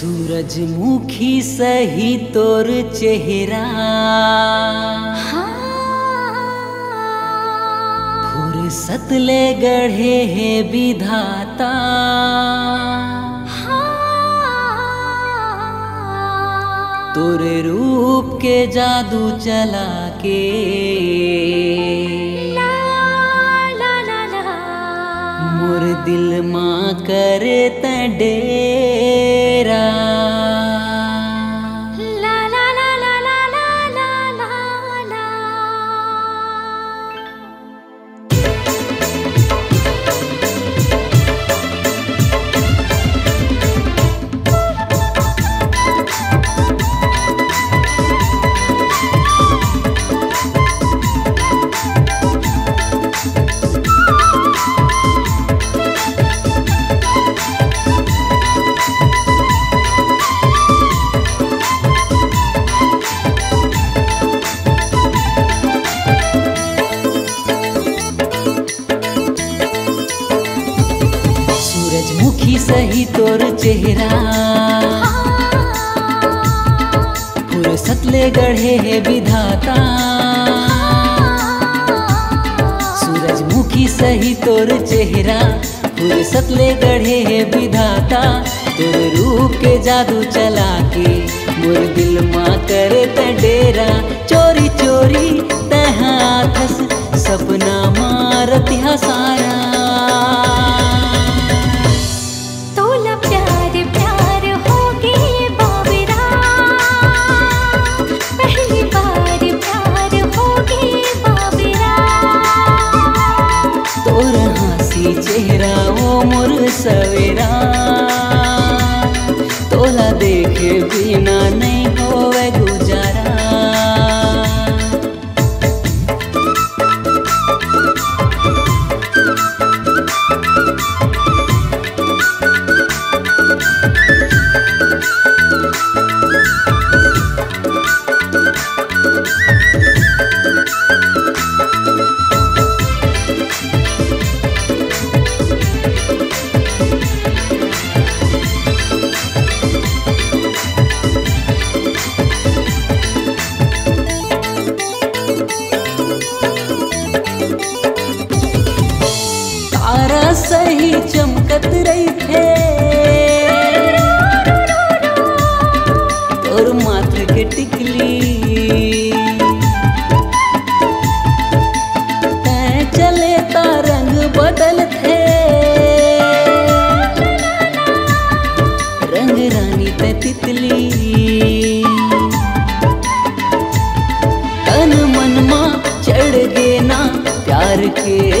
सूरजमुखी सही तोर चेहरा। फुर्सत ले गढ़े है विधाता। तोरे रूप के जादू चला के। मोर दिल माँ करे त सही तोर चेहरा। फुर्सत ले गढ़े है विधाता। सूरजमुखी सही तोर चेहरा। फुर्सत ले गढ़े है विधाता। तोर रूप के जादू चला के मोर दिल माँ करे त डेरा हँसी चेहरा वो मोर सवेरा। तोला देखे बिना नहीं होवे गुजारा। तोर के टिकली। रंग बदल थे रंग रानी तितली। तन मन मा चढ़ गे ना प्यार के।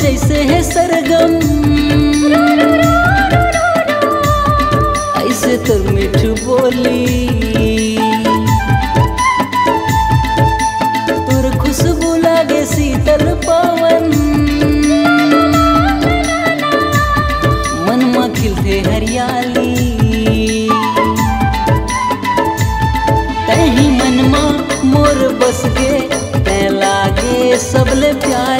जैसे है सरगम। ऐसे तो मिठ बोली। सबले प्यारा